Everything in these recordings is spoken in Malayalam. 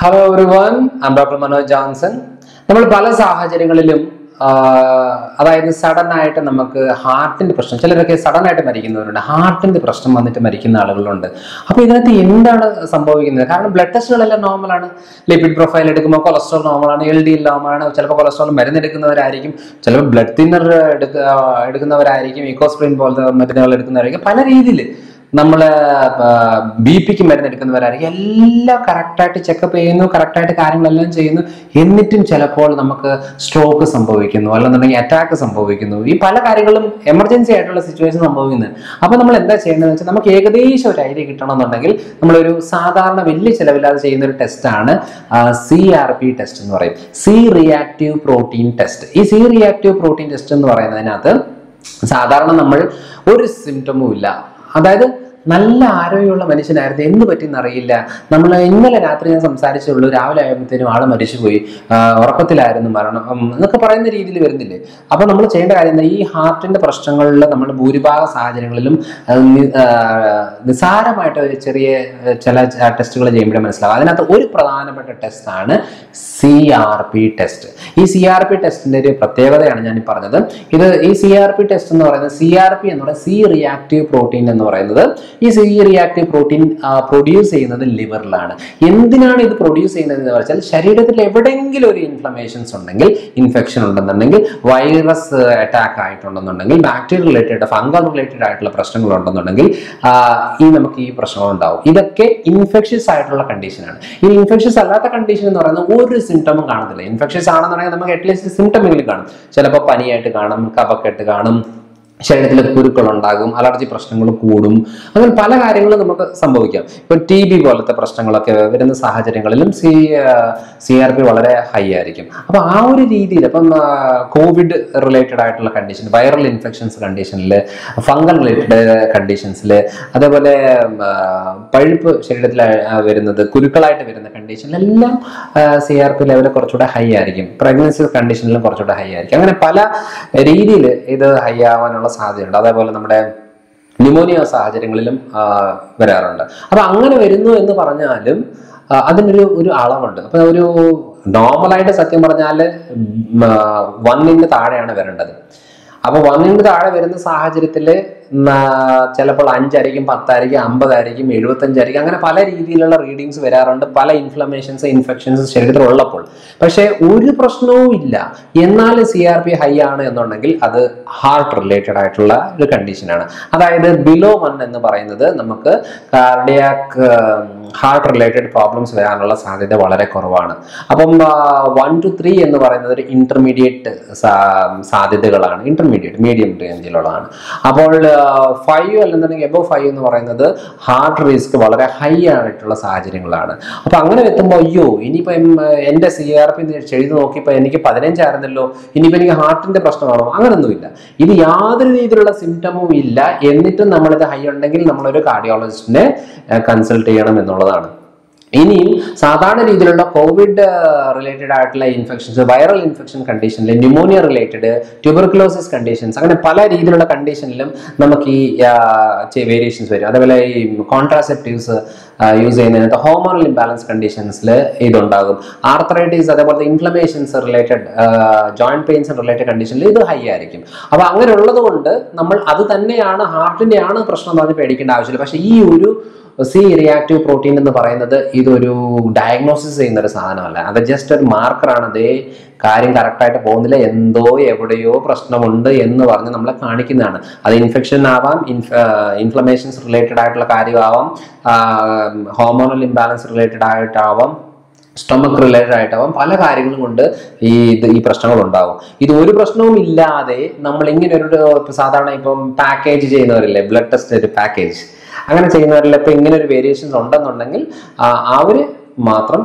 Hello every doctor Manoj Johnson നമ്മൾ പല സാഹചര്യങ്ങളിലും അതായത് സഡൻ ആയിട്ട് നമുക്ക് ഹാർട്ടിന്റെ പ്രശ്നം ചിലരൊക്കെ സഡൻ ആയിട്ട് മരിക്കുന്നവരുണ്ട് ഹാർട്ടിന്റെ പ്രശ്നം വന്നിട്ട് മരിക്കുന്ന ആളുകളുണ്ട്. അപ്പൊ ഇതിനകത്ത് എന്താണ് സംഭവിക്കുന്നത്? കാരണം ബ്ലഡ് ടെസ്റ്റുകളെല്ലാം നോർമലാണ് ലിപിഡ് പ്രൊഫൈൽ എടുക്കുമ്പോൾ കൊളസ്ട്രോൾ നോർമലാണ് എൽ ഡി നോർമലാണ് ചിലപ്പോൾ കൊളസ്ട്രോൾ മരുന്ന് എടുക്കുന്നവരായിരിക്കും ചിലപ്പോൾ ബ്ലഡ് തിന്നർ എടുക്കുന്നവരായിരിക്കും ഇക്കോസ്പ്രിൻ പോലത്തെ മരുന്നുകൾ എടുക്കുന്നവരായിരിക്കും. പല രീതിയിൽ നമ്മൾ ബി പിക്ക് മരുന്ന് എടുക്കുന്നവരായിരിക്കും എല്ലാം കറക്റ്റായിട്ട് ചെക്കപ്പ് ചെയ്യുന്നു കറക്റ്റായിട്ട് കാര്യങ്ങളെല്ലാം ചെയ്യുന്നു. എന്നിട്ടും ചിലപ്പോൾ നമുക്ക് സ്ട്രോക്ക് സംഭവിക്കുന്നു അല്ലെന്നുണ്ടെങ്കിൽ അറ്റാക്ക് സംഭവിക്കുന്നു. ഈ പല കാര്യങ്ങളും എമർജൻസി ആയിട്ടുള്ള സിറ്റുവേഷൻ സംഭവിക്കുന്നത് അപ്പോൾ നമ്മൾ എന്താ ചെയ്യേണ്ടതെന്ന് വെച്ചാൽ നമുക്ക് ഏകദേശം ഒരു ഐഡിയ കിട്ടണമെന്നുണ്ടെങ്കിൽ നമ്മളൊരു സാധാരണ വലിയ ചിലവില്ലാതെ ചെയ്യുന്ന ഒരു ടെസ്റ്റാണ് സി ആർ പി ടെസ്റ്റ് എന്ന് പറയും. സി റിയാക്റ്റീവ് പ്രോട്ടീൻ ടെസ്റ്റ് ഈ സി റിയാക്റ്റീവ് പ്രോട്ടീൻ ടെസ്റ്റ് എന്ന് പറയുന്നതിനകത്ത് സാധാരണ നമ്മൾ ഒരു സിംറ്റമും ഇല്ല. അതായത് നല്ല ആരോഗ്യമുള്ള മനുഷ്യനായിരുന്നു. എന്ത് പറ്റിയെന്ന് അറിയില്ല. നമ്മൾ ഇന്നലെ രാത്രി ഞാൻ സംസാരിച്ചുള്ളൂ. രാവിലെ ആയപ്പോഴത്തേനും ആൾ മരിച്ചുപോയി. ഉറക്കത്തിലായിരുന്നു മരണം. എന്നൊക്കെ പറയുന്ന രീതിയിൽ വരുന്നില്ലേ? അപ്പോൾ നമ്മൾ ചെയ്യേണ്ട കാര്യം ഈ ഹാർട്ടിന്റെ പ്രശ്നങ്ങളിൽ നമ്മൾ ഭൂരിഭാഗ സാഹചര്യങ്ങളിലും നിസ്സാരമായിട്ട് ഒരു ചെറിയ ചില ടെസ്റ്റുകൾ ചെയ്യുമ്പോഴേ മനസ്സിലാവും. അതിനകത്ത് ഒരു പ്രധാനപ്പെട്ട ടെസ്റ്റാണ് സി ആർ പി ടെസ്റ്റ്. ഈ സി ആർ പി ടെസ്റ്റിന്റെ ഒരു പ്രത്യേകതയാണ് ഞാൻ പറഞ്ഞത്. ഇത് ഈ സി ആർ പി ടെസ്റ്റ് എന്ന് പറയുന്നത് സി ആർ പി എന്ന് പറയുന്നത് സി റിയാക്റ്റീവ് പ്രോട്ടീൻ എന്ന് പറയുന്നത് ഈ സി റിയാക്റ്റീവ് പ്രോട്ടീൻ പ്രൊഡ്യൂസ് ചെയ്യുന്നത് ലിവറിലാണ്. എന്തിനാണ് ഇത് പ്രൊഡ്യൂസ് ചെയ്യുന്നത് എന്ന് വെച്ചാൽ ശരീരത്തിൽ എവിടെയെങ്കിലും ഒരു ഇൻഫ്ലമേഷൻസ് ഉണ്ടെങ്കിൽ ഇൻഫെക്ഷൻ ഉണ്ടെന്നുണ്ടെങ്കിൽ വൈറസ് അറ്റാക്ക് ആയിട്ടുണ്ടെന്നുണ്ടെങ്കിൽ ബാക്ടീരിയ റിലേറ്റഡ് ഫംഗൽ റിലേറ്റഡ് ആയിട്ടുള്ള പ്രശ്നങ്ങൾ ഉണ്ടെന്നുണ്ടെങ്കിൽ ഈ നമുക്ക് ഈ പ്രശ്നങ്ങൾ ഉണ്ടാവും ഇതൊക്കെ ഇൻഫെക്ഷ്യസ് ആയിട്ടുള്ള കണ്ടീഷനാണ് ഈ ഇൻഫെക്ഷ്യസ് അല്ലാത്ത കണ്ടീഷൻ എന്ന് പറയുന്നത് ഒരു സിംറ്റമും കാണത്തില്ല ഇൻഫെക്ഷ്യസ് ആണെന്നുണ്ടെങ്കിൽ നമുക്ക് അറ്റ്ലീസ്റ്റ് സിംറ്റമെങ്കിലും കാണും. ചിലപ്പോൾ പനിയായിട്ട് കാണും കഫക്കെട്ട് കാണും ശരീരത്തിൽ കുരുക്കൾ ഉണ്ടാകും അലർജി പ്രശ്നങ്ങൾ കൂടും. അങ്ങനെ പല കാര്യങ്ങളും നമുക്ക് സംഭവിക്കാം. ഇപ്പൊ ടി ബി പോലത്തെ പ്രശ്നങ്ങളൊക്കെ വരുന്ന സാഹചര്യങ്ങളിലും സി സി ആർ പി വളരെ ഹൈ ആയിരിക്കും. അപ്പൊ ആ ഒരു രീതിയിൽ ഇപ്പം കോവിഡ് റിലേറ്റഡ് ആയിട്ടുള്ള കണ്ടീഷൻ വൈറൽ ഇൻഫെക്ഷൻസ് കണ്ടീഷനിൽ ഫംഗൽ റിലേറ്റഡ് കണ്ടീഷൻസിൽ അതേപോലെ പഴുപ്പ് ശരീരത്തിൽ വരുന്നത് കുരുക്കളായിട്ട് വരുന്ന കണ്ടീഷനിലെല്ലാം സി ആർ പി ലെവൽ കുറച്ചുകൂടെ ഹൈ ആയിരിക്കും. പ്രഗ്നൻസി കണ്ടീഷനിലും കുറച്ചുകൂടെ ഹൈ ആയിരിക്കും. അങ്ങനെ പല രീതിയിൽ ഇത് ഹൈ ആവാനുള്ള സാധ്യതയുണ്ട്. അതേപോലെ നമ്മുടെ ന്യൂമോണിയ സാഹചര്യങ്ങളിലും വരാറുണ്ട്. അപ്പൊ അങ്ങനെ വരുന്നു എന്ന് പറഞ്ഞാലും അതിനൊരു ഒരു അളവുണ്ട്. അപ്പൊ ഒരു നോർമലായിട്ട് സത്യം പറഞ്ഞാൽ വണ്ണിന് താഴെയാണ് വരേണ്ടത്. അപ്പൊ വണ്ണിന് താഴെ വരുന്ന സാഹചര്യത്തിൽ ചിലപ്പോൾ അഞ്ചായിരിക്കും പത്തായിരിക്കും അമ്പതായിരിക്കും എഴുപത്തഞ്ചായിരിക്കും അങ്ങനെ പല രീതിയിലുള്ള റീഡിങ്സ് വരാറുണ്ട് പല ഇൻഫ്ലമേഷൻസ് ഇൻഫെക്ഷൻസ് ശരീരത്തിൽ ഉള്ളപ്പോൾ. പക്ഷേ ഒരു പ്രശ്നവും ഇല്ല. എന്നാൽ സി ആർ പി ഹൈ ആണ് എന്നുണ്ടെങ്കിൽ അത് ഹാർട്ട് റിലേറ്റഡ് ആയിട്ടുള്ള ഒരു കണ്ടീഷനാണ് അതായത് ബിലോ വൺ എന്ന് പറയുന്നത് നമുക്ക് കാർഡിയാക് ഹാർട്ട് റിലേറ്റഡ് പ്രോബ്ലംസ് വരാനുള്ള സാധ്യത വളരെ കുറവാണ്. അപ്പം വൺ ടു ത്രീ എന്ന് പറയുന്നത് ഒരു ഇന്റർമീഡിയറ്റ് സാധ്യതകളാണ്. ഇന്റർമീഡിയറ്റ് മീഡിയം റേഞ്ചിലുള്ളതാണ് അപ്പോൾ ഫൈവ് അല്ലെന്നുണ്ടെങ്കിൽ എബോ ഫൈവ് എന്ന് പറയുന്നത് ഹാർട്ട് റിസ്ക് വളരെ ഹൈ ആയിട്ടുള്ള സാഹചര്യങ്ങളാണ്. അപ്പൊ അങ്ങനെ എത്തുമ്പോൾ അയ്യോ ഇനിയിപ്പോ എന്റെ സി ആർ പി ചെയ്ത് നോക്കിയപ്പോൾ എനിക്ക് പതിനഞ്ചായിരുന്നല്ലോ ഇനിയിപ്പോ എനിക്ക് ഹാർട്ടിന്റെ പ്രശ്നമാണോ? അങ്ങനൊന്നുമില്ല. ഇത് യാതൊരു രീതിയിലുള്ള സിംറ്റമും ഇല്ല. എന്നിട്ടും നമ്മളിത് ഹൈ ഉണ്ടെങ്കിൽ നമ്മളൊരു കാർഡിയോളജിസ്റ്റിനെ കൺസൾട്ട് ചെയ്യണം എന്നുള്ളതാണ്. ഇനിയും സാധാരണ രീതിയിലുള്ള കോവിഡ് റിലേറ്റഡ് ആയിട്ടുള്ള ഇൻഫെക്ഷൻസ് വൈറൽ ഇൻഫെക്ഷൻ കണ്ടീഷനിൽ ന്യൂമോണിയ റിലേറ്റഡ് ട്യൂബർക്ലോസിസ് കണ്ടീഷൻസ് അങ്ങനെ പല രീതിയിലുള്ള കണ്ടീഷനിലും നമുക്ക് ഈ വേരിയേഷൻസ് വരും. അതേപോലെ ഈ കോൺട്രാസെപ്റ്റീവ്സ് യൂസ് ചെയ്യുന്നതിനകത്ത് ഹോമോണൽ ഇംബാലൻസ് കണ്ടീഷൻസിൽ ഇതുണ്ടാകും. ആർത്രൈറ്റീസ് അതേപോലത്തെ inflammations related joint pains related കണ്ടീഷനിൽ ഇത് ഹൈ ആയിരിക്കും. അപ്പോൾ അങ്ങനെ ഉള്ളത് കൊണ്ട് നമ്മൾ അത് തന്നെയാണ് ഹാർട്ടിന്റെയാണ് പ്രശ്നം എന്ന് പറഞ്ഞ് പേടിക്കേണ്ട ആവശ്യമില്ല. പക്ഷേ ഈ ഒരു സി റിയാക്റ്റീവ് പ്രോട്ടീൻ എന്ന് പറയുന്നത് ഇതൊരു ഡയഗ്നോസിസ് ചെയ്യുന്ന ഒരു സാധനമല്ല. അത് ജസ്റ്റ് ഒരു മാർക്കറാണ് അതേ കാര്യം കറക്റ്റായിട്ട് പോകുന്നില്ല. എന്തോ എവിടെയോ പ്രശ്നമുണ്ട് എന്ന് പറഞ്ഞ് നമ്മളെ കാണിക്കുന്നതാണ്. അത് ഇൻഫെക്ഷൻ ആവാം ഇൻഫ്ലമേഷൻസ് റിലേറ്റഡ് ആയിട്ടുള്ള കാര്യമാവാം ഹോർമോണൽ ഇംബാലൻസ് റിലേറ്റഡ് ആയിട്ടാവാം സ്റ്റൊമക്ക് റിലേറ്റഡ് ആയിട്ടാവാം പല കാര്യങ്ങളും കൊണ്ട് ഈ ഇത് ഈ പ്രശ്നങ്ങൾ ഉണ്ടാവും ഇത് ഒരു പ്രശ്നവും ഇല്ലാതെ നമ്മൾ ഇങ്ങനെ ഒരു സാധാരണ ഇപ്പം പാക്കേജ് ചെയ്യുന്നവരില്ലേ? ബ്ലഡ് ടെസ്റ്റ് ഒരു പാക്കേജ് അങ്ങനെ ചെയ്യുന്നവരിൽ ഇപ്പൊ ഇങ്ങനെ ഒരു വേരിയേഷൻസ് ഉണ്ടെന്നുണ്ടെങ്കിൽ ആ, അവർ മാത്രം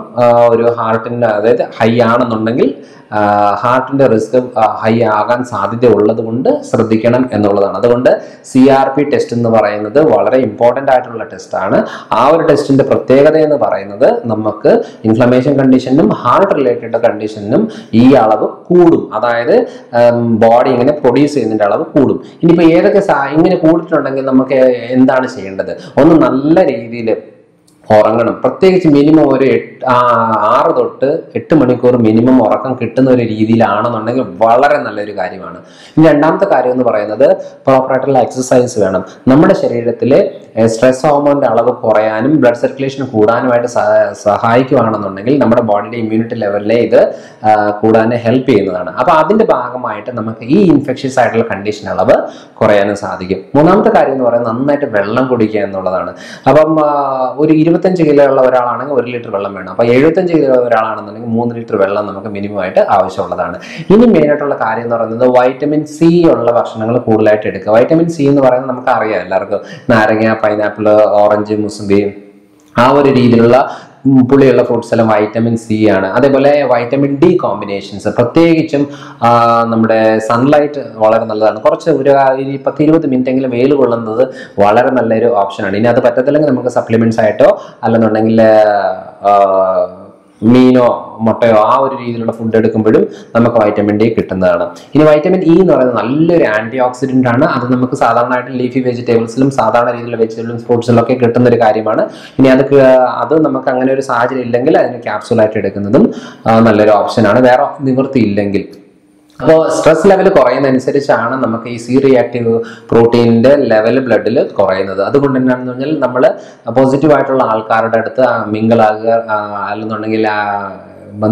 ഒരു ഹാർട്ടിന്റെ അതായത് ഹൈ ആണെന്നുണ്ടെങ്കിൽ ഹാർട്ടിന്റെ റിസ്ക് ഹൈ ആകാൻ സാധ്യത ഉള്ളത് കൊണ്ട് ശ്രദ്ധിക്കണം എന്നുള്ളതാണ്. അതുകൊണ്ട് സി ആർ പി ടെസ്റ്റ് എന്ന് പറയുന്നത് വളരെ ഇമ്പോർട്ടന്റ് ആയിട്ടുള്ള ടെസ്റ്റാണ് ആ ഒരു ടെസ്റ്റിന്റെ പ്രത്യേകത എന്ന് പറയുന്നത് നമുക്ക് ഇൻഫ്ലമേഷൻ കണ്ടീഷനും ഹാർട്ട് റിലേറ്റഡ് കണ്ടീഷനും ഈ അളവ് കൂടും. അതായത് ബോഡി ഇങ്ങനെ പ്രൊഡ്യൂസ് ചെയ്യുന്നതിന്റെ അളവ് കൂടും. ഇനിയിപ്പോൾ ഏതൊക്കെ ഇങ്ങനെ കൂടിയിട്ടുണ്ടെങ്കിൽ നമുക്ക് എന്താണ് ചെയ്യേണ്ടത്? ഒന്ന് നല്ല രീതിയിൽ ഉറങ്ങണം. പ്രത്യേകിച്ച് മിനിമം ഒരു എട്ട് ആറ് തൊട്ട് എട്ട് മണിക്കൂർ മിനിമം ഉറക്കം കിട്ടുന്ന ഒരു രീതിയിലാണെന്നുണ്ടെങ്കിൽ വളരെ നല്ലൊരു കാര്യമാണ്. ഇനി രണ്ടാമത്തെ കാര്യം എന്ന് പറയുന്നത് പ്രോപ്പറായിട്ടുള്ള എക്സസൈസ് വേണം. നമ്മുടെ ശരീരത്തിൽ സ്ട്രെസ് ഹോർമോണിന്റെ അളവ് കുറയാനും ബ്ലഡ് സർക്കുലേഷൻ കൂടാനുമായിട്ട് സഹ- സഹായിക്കുകയാണെന്നുണ്ടെങ്കിൽ നമ്മുടെ ബോഡിയുടെ ഇമ്മ്യൂണിറ്റി ലെവലിലെ ഇത് കൂടാൻ ഹെൽപ്പ് ചെയ്യുന്നതാണ്. അപ്പോൾ അതിന്റെ ഭാഗമായിട്ട് നമുക്ക് ഈ ഇൻഫെക്ഷ്യസ് ആയിട്ടുള്ള കണ്ടീഷൻ അളവ് കുറയാനും സാധിക്കും. മൂന്നാമത്തെ കാര്യം എന്ന് പറയുന്നത് നന്നായിട്ട് വെള്ളം കുടിക്കുക എന്നുള്ളതാണ്. അപ്പം ഒരു ഒരു ഇരുപത്തഞ്ച് കിലോ ഉള്ള ഒരാളാണെങ്കിൽ ഒരു ലിറ്റർ വെള്ളം വേണം. അപ്പോൾ എഴുപത്തഞ്ച് കിലോ ഒരാളാണെന്നുണ്ടെങ്കിൽ മൂന്ന് ലിറ്റർ വെള്ളം നമുക്ക് മിനിമം ആയിട്ട് ആവശ്യമുള്ളതാണ്. ഇനി മെയിൻ ആയിട്ടുള്ള കാര്യം എന്ന് പറയുന്നത് വൈറ്റമിൻ സി ഉള്ള ഭക്ഷണങ്ങൾ കൂടുതലായിട്ട് എടുക്കുക. വൈറ്റമിൻ സി എന്ന് പറയുന്നത് നമുക്ക് അറിയാം എല്ലാവർക്കും. നാരങ്ങ പൈനാപ്പിൾ ഓറഞ്ച് മുസുമ്പി ആ ഒരു രീതിയിലുള്ള പുളിയുള്ള ഫ്രൂട്ട്സ് എല്ലാം വൈറ്റമിൻ സി ആണ്. അതേപോലെ വൈറ്റമിൻ ഡി കോമ്പിനേഷൻസ് പ്രത്യേകിച്ചും നമ്മുടെ സൺലൈറ്റ് വളരെ നല്ലതാണ്. കുറച്ച് ഒരു പത്ത് ഇരുപത് മിനിറ്റ് എങ്കിലും വെയിൽ കൊള്ളുന്നത് വളരെ നല്ലൊരു ഓപ്ഷനാണ് ഇനി അത് പറ്റത്തില്ലെങ്കിൽ നമുക്ക് സപ്ലിമെന്റ്സ് ആയിട്ടോ അല്ലെന്നുണ്ടെങ്കിൽ മീനോ മുട്ടയോ ആ ഒരു രീതിയിലുള്ള ഫുഡ് എടുക്കുമ്പോഴും നമുക്ക് വൈറ്റമിൻ ഡി കിട്ടുന്നതാണ്. ഇനി വൈറ്റമിൻ ഇ എന്ന് പറയുന്നത് നല്ലൊരു ആന്റി ഓക്സിഡന്റ് ആണ്. അത് നമുക്ക് സാധാരണയായിട്ട് ലീഫി വെജിറ്റബിൾസിലും സാധാരണ രീതിയിലുള്ള വെജിറ്റബിൾസ് ഫ്രൂട്ട്സിലും ഒക്കെ കിട്ടുന്ന ഒരു കാര്യമാണ്. ഇനി അത് അത് നമുക്ക് അങ്ങനെ ഒരു സാഹചര്യം ഇല്ലെങ്കിൽ അതിന് ക്യാപ്സുലായിട്ട് എടുക്കുന്നതും നല്ലൊരു ഓപ്ഷനാണ് വേറെ നിവൃത്തി ഇല്ലെങ്കിൽ അപ്പോൾ സ്ട്രെസ് ലെവൽ കുറയുന്നതനുസരിച്ചാണ് നമുക്ക് ഈ സി റിയാക്റ്റീവ് പ്രോട്ടീനിന്റെ ലെവൽ ബ്ലഡിൽ കുറയുന്നത്. അതുകൊണ്ട് എന്താണെന്ന് പറഞ്ഞാൽ നമ്മൾ പോസിറ്റീവ് ആയിട്ടുള്ള ആൾക്കാരുടെ അടുത്ത് മിങ്കിളാകുക അല്ലെന്നുണ്ടെങ്കിൽ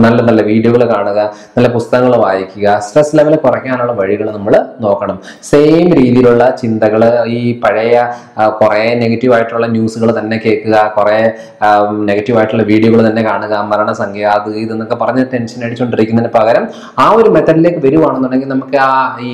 നല്ല നല്ല വീഡിയോകൾ കാണുക നല്ല പുസ്തകങ്ങൾ വായിക്കുക സ്ട്രെസ് ലെവൽ കുറയ്ക്കാനുള്ള വഴികൾ നമ്മൾ നോക്കണം. സെയിം രീതിയിലുള്ള ചിന്തകൾ ഈ പഴയ കുറേ നെഗറ്റീവ് ആയിട്ടുള്ള ന്യൂസുകൾ തന്നെ കേൾക്കുക കുറേ നെഗറ്റീവായിട്ടുള്ള വീഡിയോകൾ തന്നെ കാണുക മരണസംഖ്യ അത് ഇതെന്നൊക്കെ പറഞ്ഞ് ടെൻഷൻ അടിച്ചുകൊണ്ടിരിക്കുന്നതിന് പകരം ആ ഒരു മെത്തഡിലേക്ക് വരുവാണെന്നുണ്ടെങ്കിൽ നമുക്ക് ആ ഈ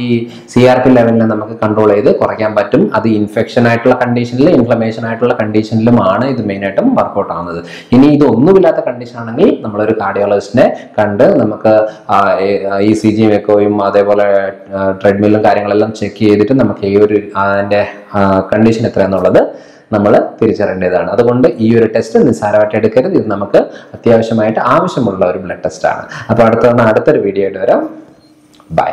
സി ആർ പി ലെവലിനെ നമുക്ക് കൺട്രോൾ ചെയ്ത് കുറയ്ക്കാൻ പറ്റും. അത് ഇൻഫെക്ഷൻ ആയിട്ടുള്ള കണ്ടീഷനിൽ ഇൻഫ്ലമേഷൻ ആയിട്ടുള്ള കണ്ടീഷനിലുമാണ് ഇത് മെയിനായിട്ടും വർക്കൗട്ട് ആവുന്നത്. ഇനി ഇതൊന്നുമില്ലാത്ത കണ്ടീഷൻ ആണെങ്കിൽ നമ്മളൊരു കാർഡിയോളജിസ്റ്റിനെ കണ്ട് നമുക്ക് ഇ സി ജിയും എക്കോയും അതേപോലെ ട്രെഡ്മില്ലും കാര്യങ്ങളെല്ലാം ചെക്ക് ചെയ്തിട്ട് നമുക്ക് ഈ ഒരു അതിന്റെ കണ്ടീഷൻ എത്രയെന്നുള്ളത് നമ്മൾ തിരിച്ചറിയേണ്ടതാണ്. അതുകൊണ്ട് ഈ ഒരു ടെസ്റ്റ് നിസ്സാരമായിട്ട് എടുക്കരുത്. ഇത് നമുക്ക് അത്യാവശ്യമായിട്ട് ആവശ്യമുള്ള ഒരു ബ്ലഡ് ടെസ്റ്റാണ് അപ്പോൾ അടുത്ത അടുത്തൊരു വീഡിയോ ആയിട്ട് വരാം. ബൈ